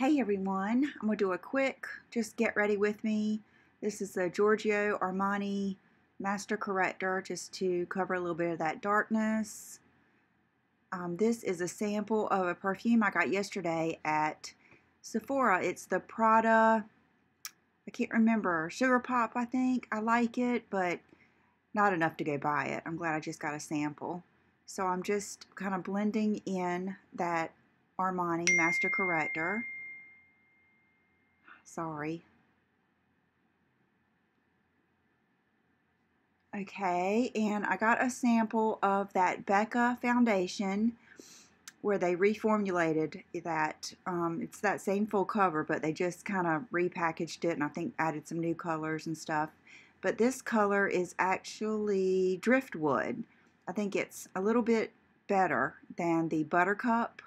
Hey everyone, I'm going to do a quick, just get ready with me. This is the Giorgio Armani Master Corrector just to cover a little bit of that darkness. Um, this is a sample of a perfume I got yesterday at Sephora. It's the Prada, I can't remember, Sugar Pop I think. I like it, but not enough to go buy it. I'm glad I just got a sample. So I'm just kind of blending in that Armani Master Corrector. Sorry. Okay, and I got a sample of that Becca foundation where they reformulated that. Um, it's that same full cover, but they just kind of repackaged it and I think added some new colors and stuff. But this color is actually driftwood. I think it's a little bit better than the Buttercup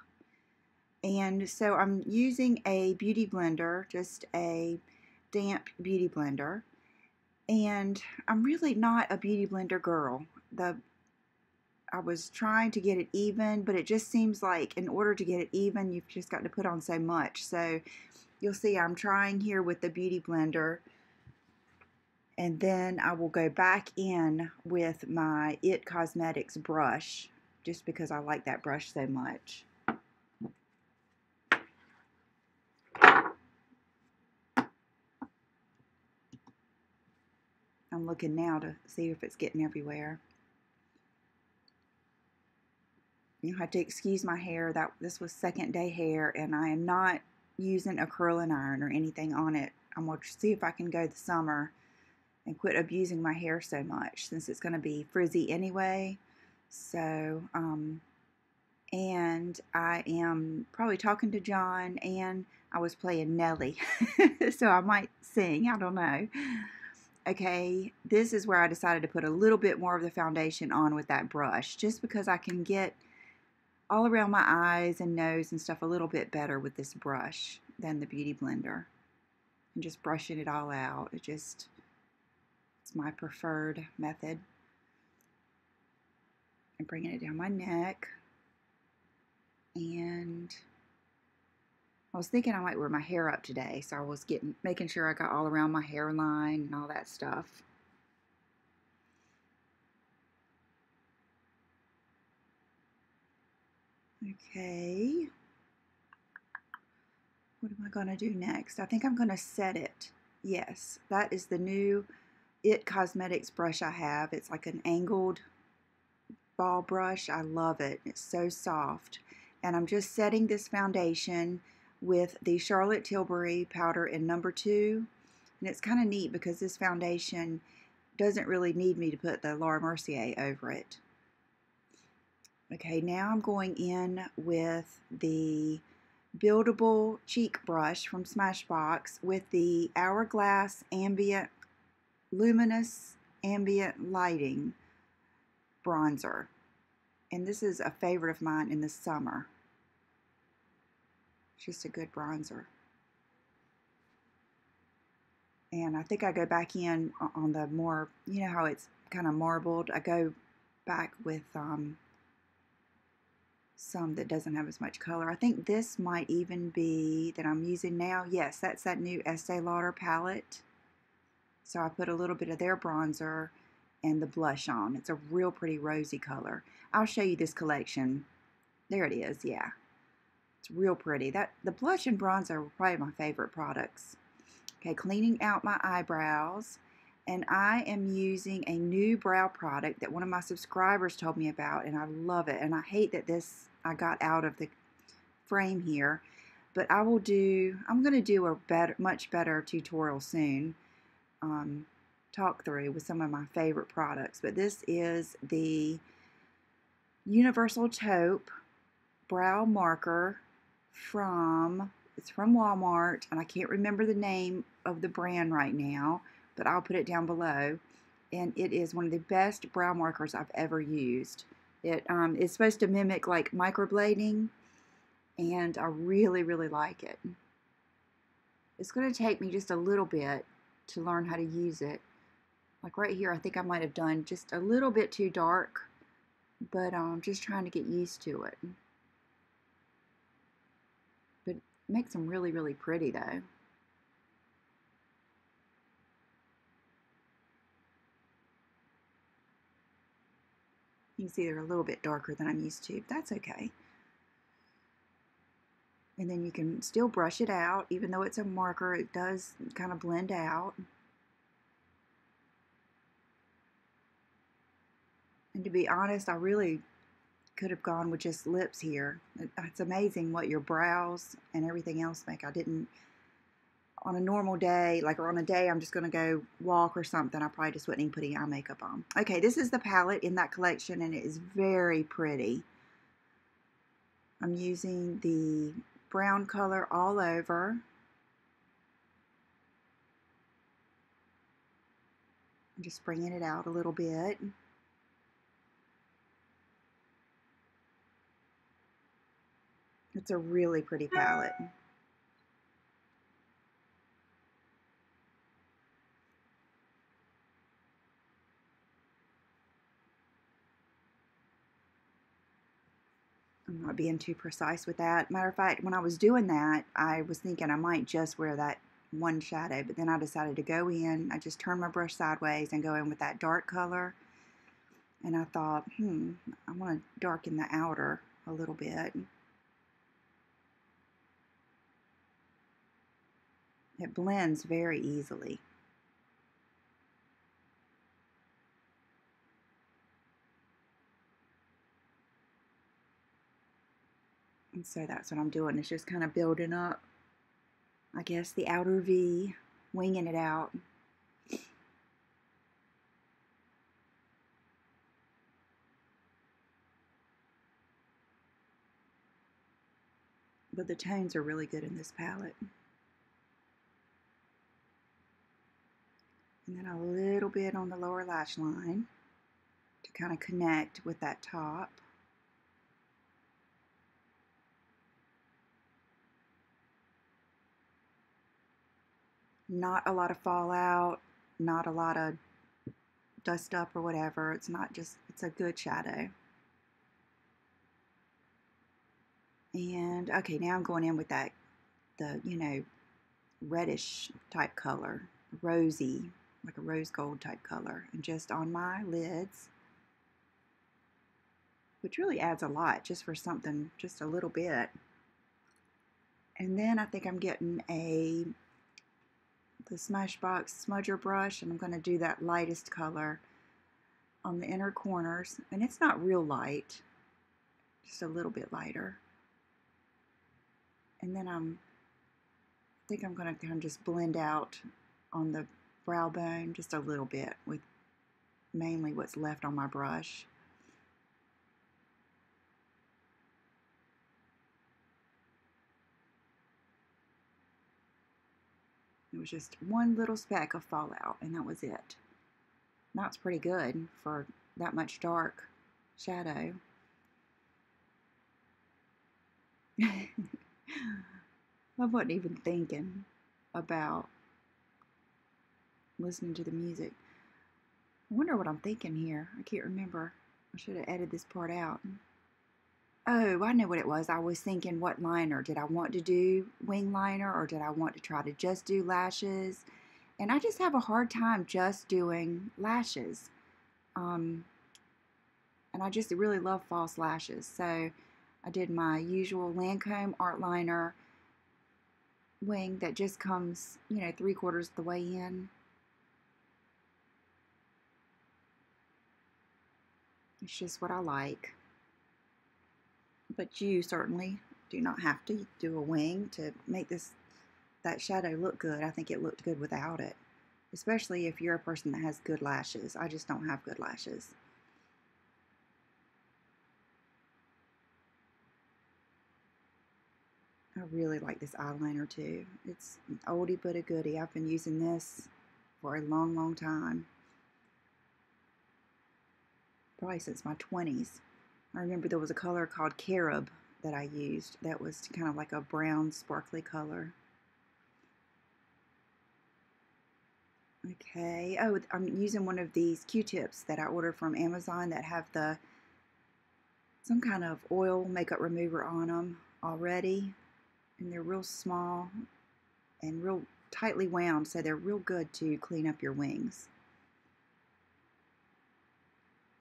and so I'm using a beauty blender, just a damp beauty blender. And I'm really not a beauty blender girl. The I was trying to get it even, but it just seems like in order to get it even, you've just got to put on so much. So you'll see I'm trying here with the beauty blender. And then I will go back in with my IT Cosmetics brush, just because I like that brush so much. I'm looking now to see if it's getting everywhere. You have to excuse my hair. That This was second day hair, and I am not using a curling iron or anything on it. I'm going to see if I can go the summer and quit abusing my hair so much since it's going to be frizzy anyway. So, um, and I am probably talking to John, and I was playing Nelly. so I might sing, I don't know okay, this is where I decided to put a little bit more of the foundation on with that brush, just because I can get all around my eyes and nose and stuff a little bit better with this brush than the Beauty Blender. And just brushing it all out, it just, it's my preferred method. And bringing it down my neck. And I was thinking I might wear my hair up today, so I was getting making sure I got all around my hairline and all that stuff. Okay. What am I going to do next? I think I'm going to set it. Yes, that is the new IT Cosmetics brush I have. It's like an angled ball brush. I love it. It's so soft. And I'm just setting this foundation with the Charlotte Tilbury powder in number two. And it's kind of neat because this foundation doesn't really need me to put the Laura Mercier over it. Okay, now I'm going in with the buildable cheek brush from Smashbox with the Hourglass Ambient Luminous Ambient Lighting bronzer. And this is a favorite of mine in the summer just a good bronzer. And I think I go back in on the more, you know how it's kind of marbled. I go back with um, some that doesn't have as much color. I think this might even be that I'm using now. Yes, that's that new Estee Lauder palette. So I put a little bit of their bronzer and the blush on. It's a real pretty rosy color. I'll show you this collection. There it is, yeah. It's real pretty. That The blush and bronzer were probably my favorite products. Okay, cleaning out my eyebrows. And I am using a new brow product that one of my subscribers told me about, and I love it. And I hate that this I got out of the frame here, but I will do. I'm going to do a better, much better tutorial soon. Um, talk through with some of my favorite products. But this is the Universal Taupe Brow Marker from it's from Walmart and I can't remember the name of the brand right now, but I'll put it down below. And it is one of the best brow markers I've ever used. It um, is supposed to mimic like microblading, and I really, really like it. It's going to take me just a little bit to learn how to use it. Like right here, I think I might have done just a little bit too dark, but I'm um, just trying to get used to it. Makes them really, really pretty though. You can see they're a little bit darker than I'm used to, but that's okay. And then you can still brush it out, even though it's a marker, it does kind of blend out. And to be honest, I really could have gone with just lips here. It's amazing what your brows and everything else make. I didn't, on a normal day, like or on a day I'm just going to go walk or something, I probably just wouldn't even put any eye makeup on. Okay, this is the palette in that collection and it is very pretty. I'm using the brown color all over. I'm just bringing it out a little bit. It's a really pretty palette. I'm not being too precise with that. Matter of fact, when I was doing that, I was thinking I might just wear that one shadow, but then I decided to go in. I just turned my brush sideways and go in with that dark color. And I thought, hmm, I want to darken the outer a little bit. It blends very easily. And so that's what I'm doing. It's just kind of building up, I guess, the outer V, winging it out. But the tones are really good in this palette. And then a little bit on the lower lash line to kind of connect with that top. Not a lot of fallout, not a lot of dust up or whatever. It's not just, it's a good shadow. And okay, now I'm going in with that, the, you know, reddish type color, rosy like a rose gold type color and just on my lids which really adds a lot just for something just a little bit. And then I think I'm getting a the Smashbox smudger brush and I'm going to do that lightest color on the inner corners and it's not real light just a little bit lighter. And then I'm I think I'm going to kind of just blend out on the brow bone just a little bit with mainly what's left on my brush. It was just one little speck of fallout and that was it. That's pretty good for that much dark shadow. I wasn't even thinking about listening to the music. I wonder what I'm thinking here. I can't remember. I should have edited this part out. Oh, I know what it was. I was thinking what liner. Did I want to do wing liner or did I want to try to just do lashes? And I just have a hard time just doing lashes. Um, and I just really love false lashes. So I did my usual Lancome art liner wing that just comes, you know, three quarters of the way in. It's just what I like. But you certainly do not have to do a wing to make this that shadow look good. I think it looked good without it. Especially if you're a person that has good lashes. I just don't have good lashes. I really like this eyeliner too. It's an oldie but a goodie. I've been using this for a long, long time probably since my 20s. I remember there was a color called Carob that I used that was kind of like a brown sparkly color. Okay, oh, I'm using one of these Q-tips that I ordered from Amazon that have the some kind of oil makeup remover on them already. And they're real small and real tightly wound, so they're real good to clean up your wings.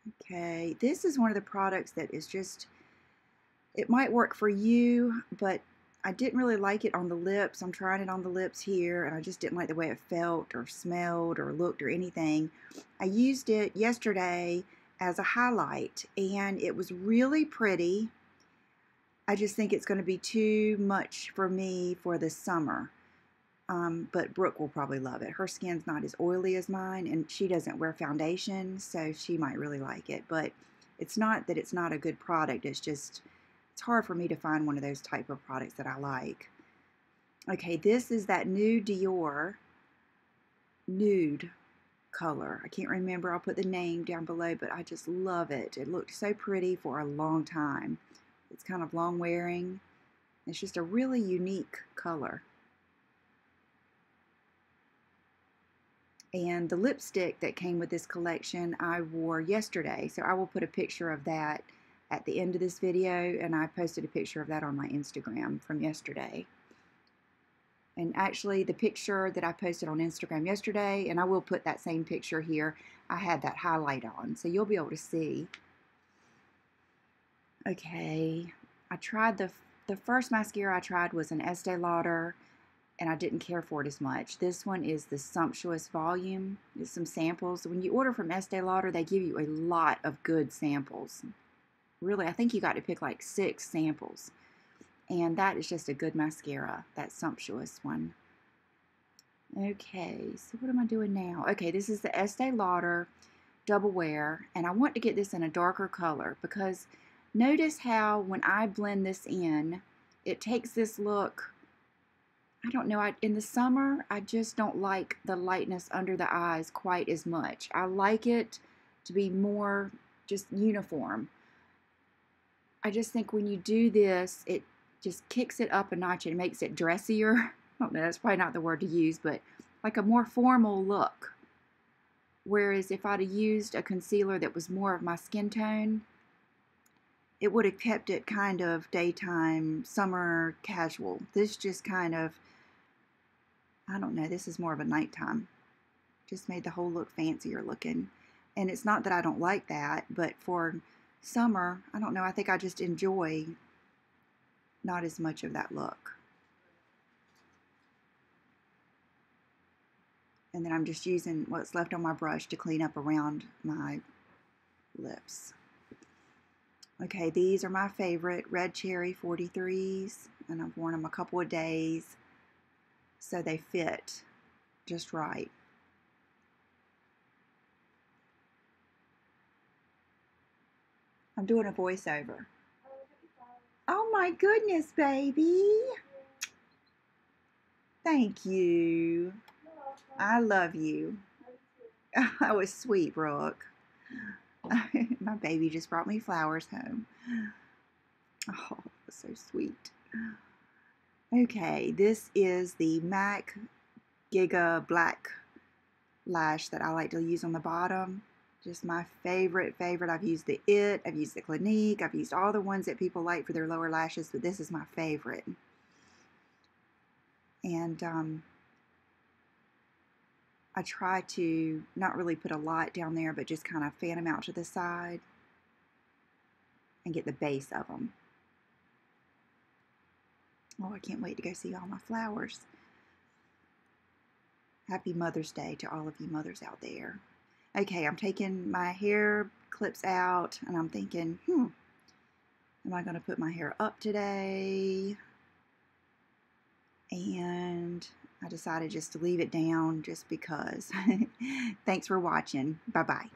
Okay, this is one of the products that is just, it might work for you, but I didn't really like it on the lips. I'm trying it on the lips here, and I just didn't like the way it felt or smelled or looked or anything. I used it yesterday as a highlight, and it was really pretty. I just think it's going to be too much for me for the summer. Um, but Brooke will probably love it. Her skin's not as oily as mine, and she doesn't wear foundation, so she might really like it. But it's not that it's not a good product. It's just it's hard for me to find one of those type of products that I like. Okay, this is that new Dior nude color. I can't remember. I'll put the name down below, but I just love it. It looked so pretty for a long time. It's kind of long wearing. It's just a really unique color. And the lipstick that came with this collection I wore yesterday. So I will put a picture of that at the end of this video. And I posted a picture of that on my Instagram from yesterday. And actually the picture that I posted on Instagram yesterday, and I will put that same picture here, I had that highlight on. So you'll be able to see. Okay, I tried the, the first mascara I tried was an Estee Lauder and I didn't care for it as much. This one is the Sumptuous Volume. It's some samples. When you order from Estee Lauder, they give you a lot of good samples. Really, I think you got to pick like six samples. And that is just a good mascara, that Sumptuous one. Okay, so what am I doing now? Okay, this is the Estee Lauder Double Wear, and I want to get this in a darker color because notice how when I blend this in, it takes this look I don't know, I, in the summer, I just don't like the lightness under the eyes quite as much. I like it to be more just uniform. I just think when you do this, it just kicks it up a notch and makes it dressier. I don't know, that's probably not the word to use, but like a more formal look. Whereas if I'd have used a concealer that was more of my skin tone, it would have kept it kind of daytime, summer casual. This just kind of I don't know, this is more of a nighttime. Just made the whole look fancier looking. And it's not that I don't like that, but for summer, I don't know, I think I just enjoy not as much of that look. And then I'm just using what's left on my brush to clean up around my lips. Okay, these are my favorite Red Cherry 43s, and I've worn them a couple of days so they fit just right. I'm doing a voiceover. Oh my goodness, baby. Thank you. I love you. That was sweet, Brooke. my baby just brought me flowers home. Oh, so sweet. Okay, this is the MAC Giga Black Lash that I like to use on the bottom. Just my favorite, favorite. I've used the IT, I've used the Clinique, I've used all the ones that people like for their lower lashes, but this is my favorite. And um, I try to not really put a lot down there, but just kind of fan them out to the side and get the base of them. Oh, I can't wait to go see all my flowers. Happy Mother's Day to all of you mothers out there. Okay, I'm taking my hair clips out and I'm thinking, hmm, am I going to put my hair up today? And I decided just to leave it down just because. Thanks for watching. Bye-bye.